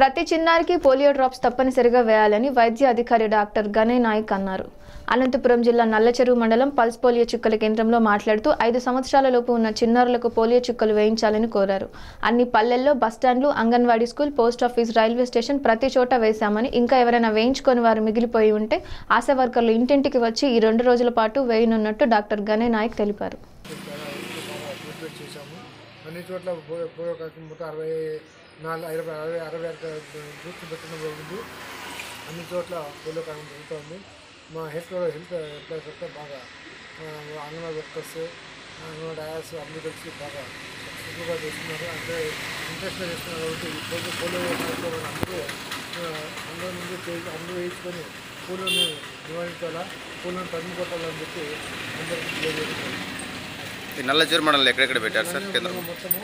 ప్రతి చిన్నారికి polio drops తప్పనిసరిగా వేయాలని వైద్య అధికారి డాక్టర్ గణేయ్ నాయక్ అన్నారు. అనంతపురం జిల్లా నల్లచెరువు మండలం పల్స్ పోలియో చుక్కల కేంద్రంలో మాట్లాడుతూ ఐదు సంవత్సరాల లోపు ఉన్న చిన్నారులకు పోలియో చుక్కలు వేయించాలని కోరారు. అన్ని పల్లెల్లో బస్టాండ్లు anganwadi school post office railway station ప్రతి చోట వేశామని ఇంకా ఎవరైనా వేయించుకొని వారు మిగిలిపోయి ఉంటే ఆశా వర్కర్లు ఇంటింటికి వచ్చి ఈ రెండు రోజుల పాటు వేయనున్నట్టు డాక్టర్ గణేయ్ నాయక్ తెలిపారు. అన్ని చోట్ల పోయో అరవై నాలుగు ఇరవై అరవై అరవై ఆరు పెట్టడం జరిగింది. అన్ని చోట్ల పోలియో కాలం జరుగుతుంది. మా హెల్త్ హెల్త్ ఎంప్లాయీస్ అంతా బాగా ఆ, అంగన్వాడీ వర్కర్స్ అంగన్వాడీ ఆయాస్ అందరూ కలిసి బాగా ఎక్కువగా చేస్తున్నారు. అంటే ఇంట్రెస్ట్గా చేస్తున్నారు కాబట్టి ఈ పోలియో పోలియో అందరూ ఆ, అందరూ ముందు చేయి అందరూ వేయించుకొని పూలను నివారించాలా పూలను తరిమి కొట్టాలని చెప్పి అందరికీ తెలియజేస్తున్నారు ఈ నల్లచెరు మండలం ఎక్కడెక్కడ పెట్టారు సార్? కేంద్రం. మొత్తము.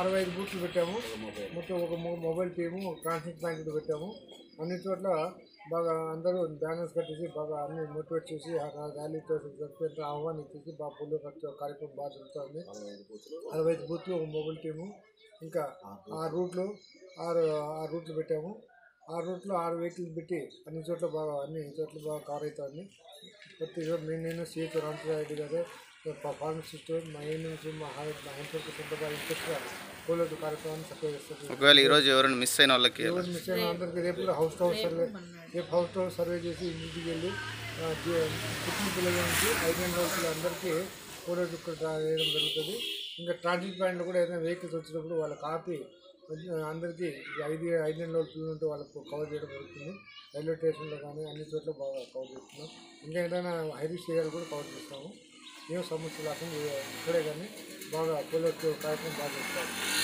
అరవై ఐదు బూట్లు పెట్టాము. మొత్తం ఒక మొబైల్ టీము ట్రాన్సిట్ బ్యాంకులు పెట్టాము. అన్ని చోట్ల బాగా అందరూ బ్యానర్స్ కట్టేసి బాగా అన్ని మోటివేట్ చేసి ర్యాలీతో ఆహ్వానించేసి బాగా పుల్లు కార్యక్రమం బాగా జరుగుతుంది. అరవై ఐదు బూత్లు ఒక మొబైల్ టీము. ఇంకా ఆ రూట్లు ఆరు ఆరు రూట్లు పెట్టాము. ఆ రూట్లో ఆరు వెహికల్స్ పెట్టి అన్ని చోట్ల బాగా అన్ని చోట్ల బాగా కవర్ అవుతుంది. ప్రతి నేను సీఎస్ రామచంద్రారెడ్డి గారు ఫార్మసిస్ట్ మా ఏఎన్ఎంస్ మా మా హెల్త్ సెంటర్ ఇంట్రెస్ట్గా పోలియో కార్యక్రమాన్ని చక్కగా చేస్తారు. ఒకవేళ ఈరోజు ఎవరైనా మిస్ అయిన వాళ్ళకి ఎవరు మిస్ అయిన అందరికీ రేపు హౌస్ టు హౌస్ సర్వే రేపు హౌస్ టు హౌస్ సర్వే చేసి ఇంటికి వెళ్ళి పుట్టిన పిల్లల నుంచి ఐదేళ్ళ వరకు అందరికీ చుక్క వేయడం జరుగుతుంది. ఇంకా ట్రాన్సిట్ పాయింట్లో కూడా ఏదైనా వెహికల్స్ వచ్చినప్పుడు వాళ్ళకి ఆపి ఆ, అందరికీ ఈ ఐదు ఐదేళ్ళ పిల్లలు ఉంటే వాళ్ళకు కవర్ చేయడం జరుగుతుంది. రైల్వే స్టేషన్లో కానీ అన్ని చోట్ల బాగా కవర్ చేస్తున్నాం. ఇంకా ఏదైనా హైరీస్ ఏరియాలు కూడా కవర్ చేస్తాము. ఏం సమస్య లేకుండా ఇక్కడే కానీ బాగా పోలియో కార్యక్రమం బాగా చేస్తాము